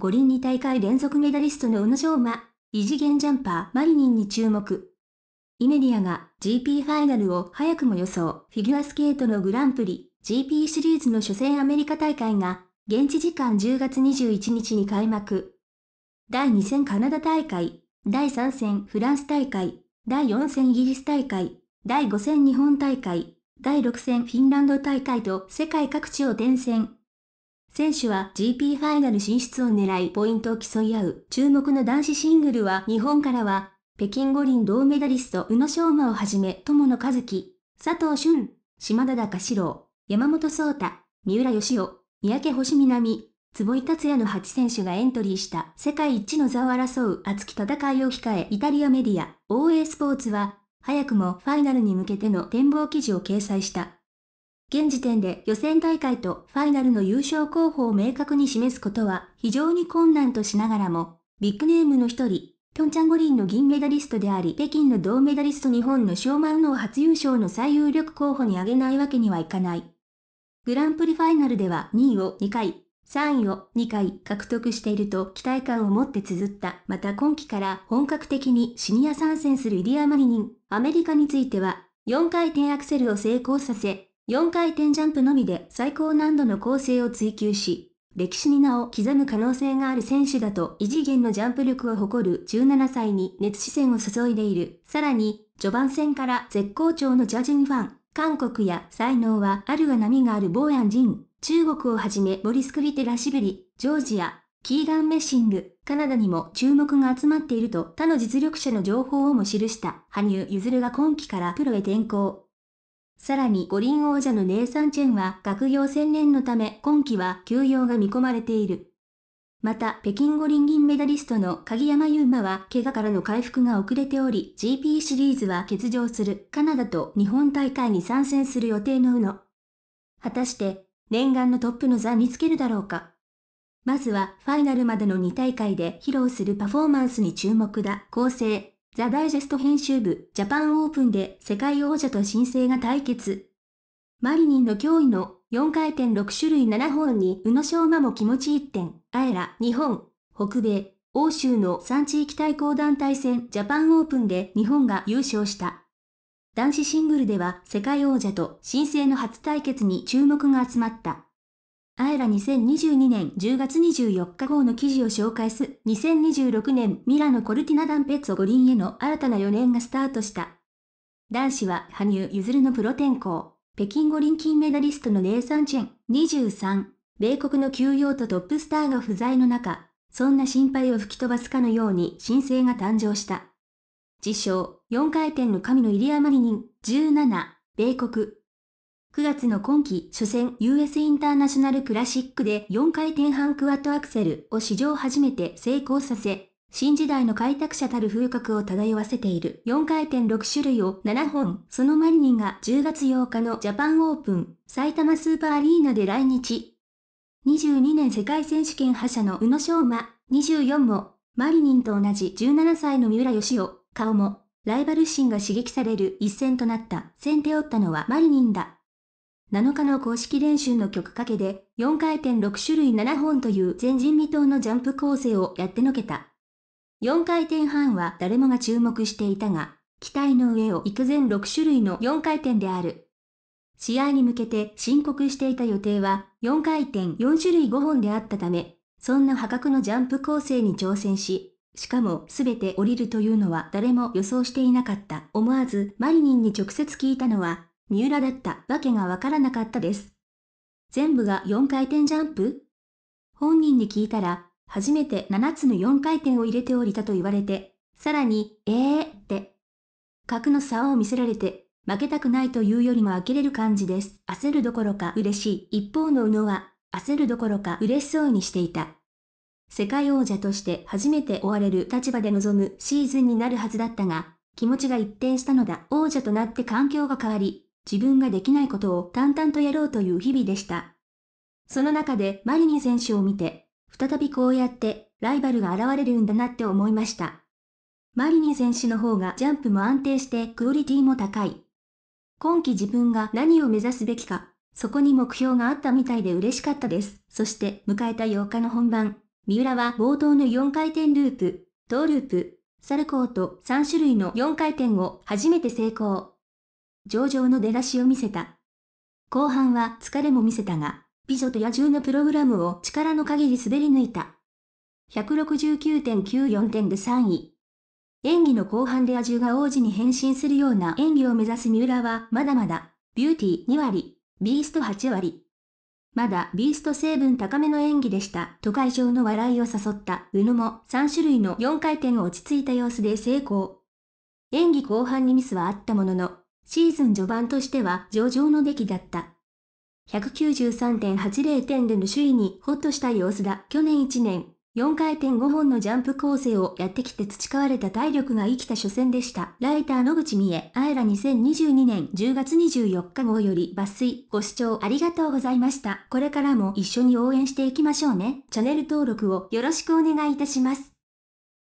五輪2大会連続メダリストの宇野昌磨、異次元ジャンパーマリニンに注目。イメディアが GP ファイナルを早くも予想、フィギュアスケートのグランプリ、GP シリーズの初戦アメリカ大会が、現地時間10月21日に開幕。第2戦カナダ大会、第3戦フランス大会、第4戦イギリス大会、第5戦日本大会、第6戦フィンランド大会と世界各地を転戦。選手は GP ファイナル進出を狙いポイントを競い合う注目の男子シングルは日本からは北京五輪銅メダリスト宇野昌磨をはじめ友野和樹、佐藤俊、島田高志郎、山本聡太、三浦義雄、三宅星南、坪井達也の8選手がエントリーした世界一の座を争う熱き戦いを控えイタリアメディア OA スポーツは早くもファイナルに向けての展望記事を掲載した。現時点で予選大会とファイナルの優勝候補を明確に示すことは非常に困難としながらも、ビッグネームの一人、ピョンチャン五輪の銀メダリストであり、北京の銅メダリスト日本のショーマンの初優勝の最有力候補に挙げないわけにはいかない。グランプリファイナルでは2位を2回、3位を2回獲得していると期待感を持って綴った。また今季から本格的にシニア参戦するイリア・マリニン。アメリカについては4回転アクセルを成功させ、4回転ジャンプのみで最高難度の構成を追求し、歴史に名を刻む可能性がある選手だと異次元のジャンプ力を誇る17歳に熱視線を注いでいる。さらに、序盤戦から絶好調のジャジンファン、韓国や才能はあるが波があるボーヤンジン、中国をはじめボリスクリテラシビリ、ジョージア、キーガン・メッシング、カナダにも注目が集まっていると他の実力者の情報をも記した羽生結弦が今季からプロへ転向。さらに五輪王者のネイサンチェンは学業専念のため今季は休養が見込まれている。また、北京五輪銀メダリストの鍵山優真は怪我からの回復が遅れており、GP シリーズは欠場するカナダと日本大会に参戦する予定の宇野。果たして、念願のトップの座につけるだろうか。まずは、ファイナルまでの2大会で披露するパフォーマンスに注目だ。構成、ザ・ダイジェスト編集部、ジャパンオープンで世界王者と新星が対決。マリニンの驚異の4回転6種類7本に宇野昌磨も気持ち1点。あえら、日本、北米、欧州の3地域対抗団体戦ジャパンオープンで日本が優勝した。男子シングルでは世界王者と新星の初対決に注目が集まった。あえら2022年10月24日号の記事を紹介す、2026年ミラノコルティナダンペッツォ五輪への新たな4年がスタートした。男子は羽生結弦のプロ転向、北京五輪金メダリストのネイサンチェン。23、米国の休養とトップスターが不在の中、そんな心配を吹き飛ばすかのように新星が誕生した。自称、4回転の神のイリア・マリニン、17、米国、9月の今季初戦 US インターナショナルクラシックで4回転半クワッドアクセルを史上初めて成功させ、新時代の開拓者たる風格を漂わせている4回転6種類を7本、そのマリニンが10月8日のジャパンオープン、埼玉スーパーアリーナで来日。22年世界選手権覇者の宇野昌磨、24も、マリニンと同じ17歳の三浦義雄、顔も、ライバル心が刺激される一戦となった。先手を打ったのはマリニンだ。7日の公式練習の曲かけで、4回転6種類7本という前人未到のジャンプ構成をやってのけた。4回転半は誰もが注目していたが、期待の上を行く全6種類の4回転である。試合に向けて申告していた予定は4回転4種類5本であったため、そんな破格のジャンプ構成に挑戦し、しかも全て降りるというのは誰も予想していなかった。思わずマリニンに直接聞いたのは、三浦だったわけがわからなかったです。全部が4回転ジャンプ？本人に聞いたら、初めて7つの4回転を入れておりたと言われて、さらに、えーって、格の差を見せられて、負けたくないというよりも呆れる感じです。焦るどころか嬉しい。一方の宇野は、焦るどころか嬉しそうにしていた。世界王者として初めて追われる立場で臨むシーズンになるはずだったが、気持ちが一転したのだ。王者となって環境が変わり、自分ができないことを淡々とやろうという日々でした。その中でマリニン選手を見て、再びこうやってライバルが現れるんだなって思いました。マリニン選手の方がジャンプも安定してクオリティも高い。今季自分が何を目指すべきか、そこに目標があったみたいで嬉しかったです。そして迎えた8日の本番、三浦は冒頭の4回転ループ、トーループ、サルコーと3種類の4回転を初めて成功。上々の出だしを見せた。後半は疲れも見せたが、美女と野獣のプログラムを力の限り滑り抜いた。169.94点で3位。演技の後半で野獣が王子に変身するような演技を目指す三浦はまだまだ、ビューティー2割、ビースト8割。まだビースト成分高めの演技でした。と会場の笑いを誘った宇野も3種類の4回転を落ち着いた様子で成功。演技後半にミスはあったものの、シーズン序盤としては上々の出来だった。193.80点での首位にホッとした様子だ。去年1年、4回転5本のジャンプ構成をやってきて培われた体力が生きた初戦でした。ライター野口美恵、あえら2022年10月24日号より抜粋、ご視聴ありがとうございました。これからも一緒に応援していきましょうね。チャンネル登録をよろしくお願いいたします。